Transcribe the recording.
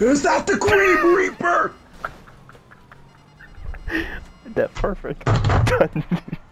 Is that the Grim Reaper? That perfect.